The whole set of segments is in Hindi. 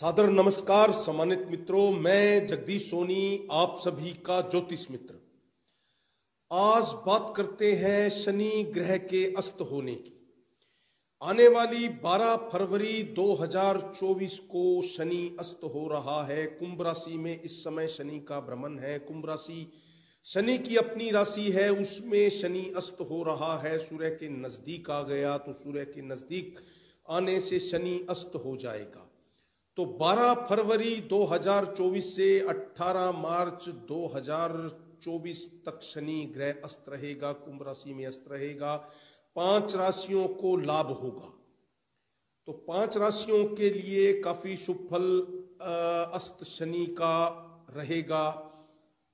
सादर नमस्कार, सम्मानित मित्रों, मैं जगदीश सोनी, आप सभी का ज्योतिष मित्र। आज बात करते हैं शनि ग्रह के अस्त होने की। आने वाली 12 फरवरी 2024 को शनि अस्त हो रहा है। कुंभ राशि में इस समय शनि का भ्रमण है। कुंभ राशि शनि की अपनी राशि है, उसमें शनि अस्त हो रहा है। सूर्य के नज़दीक आ गया तो सूर्य के नज़दीक आने से शनि अस्त हो जाएगा। तो 12 फरवरी 2024 से 18 मार्च 2024 तक शनि ग्रह अस्त रहेगा, कुंभ राशि में अस्त रहेगा। पाँच राशियों को लाभ होगा। तो पाँच राशियों के लिए काफ़ी शुभ फल अस्त शनि का रहेगा।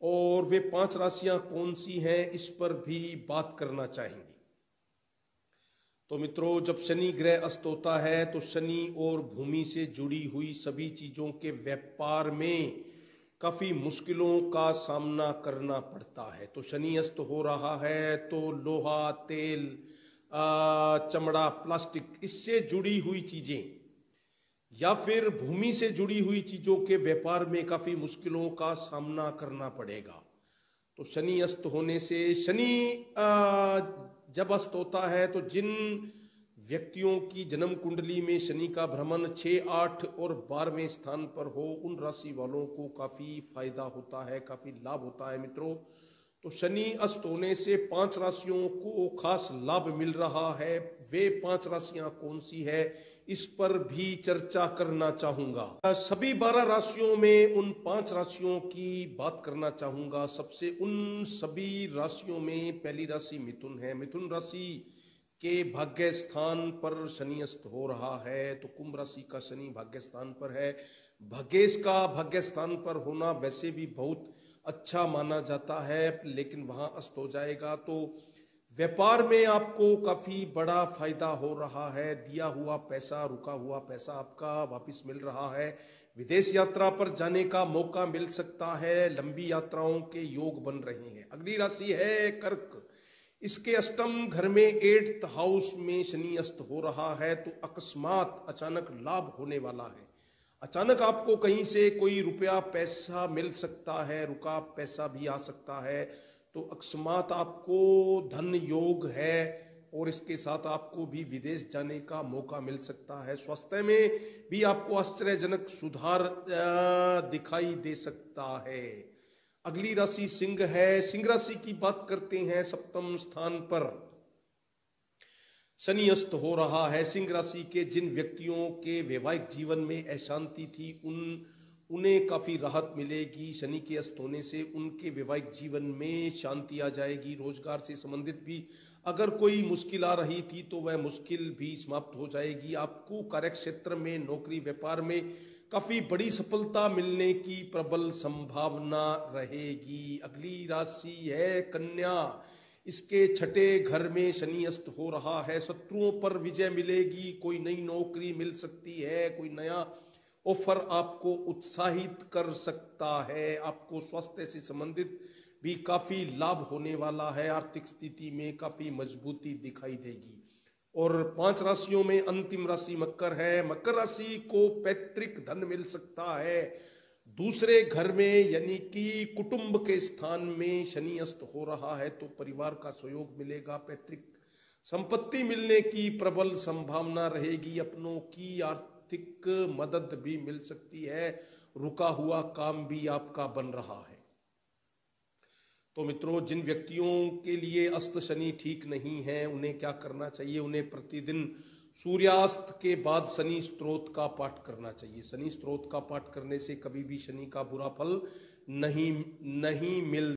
और वे पाँच राशियाँ कौन सी हैं, इस पर भी बात करना चाहेंगे। तो मित्रों, जब शनि ग्रह अस्त होता है तो शनि और भूमि से जुड़ी हुई सभी चीज़ों के व्यापार में काफ़ी मुश्किलों का सामना करना पड़ता है। तो शनि अस्त हो रहा है तो लोहा, तेल चमड़ा, प्लास्टिक, इससे जुड़ी हुई चीज़ें, या फिर भूमि से जुड़ी हुई चीज़ों के व्यापार में काफ़ी मुश्किलों का सामना करना पड़ेगा। तो शनि अस्त होने से, शनि जब अस्त होता है तो जिन व्यक्तियों की जन्म कुंडली में शनि का भ्रमण छः आठ और बारहवें स्थान पर हो, उन राशि वालों को काफ़ी फ़ायदा होता है, काफ़ी लाभ होता है मित्रों। तो शनि अस्त होने से पाँच राशियों को खास लाभ मिल रहा है। वे पाँच राशियाँ कौन सी है? इस पर भी चर्चा करना चाहूँगा। सभी बारह राशियों में उन पाँच राशियों की बात करना चाहूँगा। सबसे उन सभी राशियों में पहली राशि मिथुन है। मिथुन राशि के भाग्य स्थान पर शनि अस्त हो रहा है तो कुंभ राशि का शनि भाग्य स्थान पर है। भाग्येश का भाग्य स्थान पर होना वैसे भी बहुत अच्छा माना जाता है, लेकिन वहाँ अस्त हो जाएगा तो व्यापार में आपको काफ़ी बड़ा फ़ायदा हो रहा है। दिया हुआ पैसा, रुका हुआ पैसा आपका वापस मिल रहा है। विदेश यात्रा पर जाने का मौका मिल सकता है। लंबी यात्राओं के योग बन रहे हैं। अगली राशि है कर्क। इसके अष्टम घर में एट्थ हाउस में शनि अस्त हो रहा है तो अकस्मात अचानक लाभ होने वाला है। अचानक आपको कहीं से कोई रुपया, पैसा मिल सकता है, रुका पैसा भी आ सकता है। तो अकस्मात आपको धन योग है और इसके साथ आपको भी विदेश जाने का मौका मिल सकता है। स्वास्थ्य में भी आपको आश्चर्यजनक सुधार दिखाई दे सकता है। अगली राशि सिंह है। सिंह राशि की बात करते हैं सप्तम स्थान पर। शनि अस्त हो रहा है। सिंह राशि के जिन व्यक्तियों के वैवाहिक जीवन में अशांति थी, उन उन्हें काफ़ी राहत मिलेगी। शनि के अस्त होने से उनके वैवाहिक जीवन में शांति आ जाएगी, रोज़गार से संबंधित भी। अगर कोई मुश्किल आ रही थी तो वह मुश्किल भी समाप्त हो जाएगी। आपको कार्य क्षेत्र में, नौकरी, व्यापार में काफ़ी बड़ी सफलता मिलने की प्रबल संभावना रहेगी। अगली राशि है कन्या। इसके छठे घर में शनि अस्त हो रहा है। शत्रुओं पर विजय मिलेगी। कोई नई नौकरी मिल सकती है, कोई नया ऑफ़र आपको उत्साहित कर सकता है। आपको स्वास्थ्य से संबंधित भी काफ़ी लाभ होने वाला है। आर्थिक स्थिति में काफ़ी मजबूती दिखाई देगी। और पाँच राशियों में अंतिम राशि मकर है। मकर राशि को पैतृक धन मिल सकता है। दूसरे घर में यानी कि कुटुंब के स्थान में शनि अस्त हो रहा है तो परिवार का सहयोग मिलेगा। पैतृक संपत्ति मिलने की प्रबल संभावना रहेगी। अपनों की आर्थिक आर्थिक मदद भी मिल सकती है। रुका हुआ काम भी आपका बन रहा है। तो मित्रों, जिन व्यक्तियों के लिए अस्त शनि ठीक नहीं है, उन्हें क्या करना चाहिए? उन्हें प्रतिदिन सूर्यास्त के बाद शनि स्त्रोत का पाठ करना चाहिए। शनि स्त्रोत का पाठ करने से कभी भी शनि का बुरा फल नहीं नहीं मिल